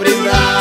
brindar.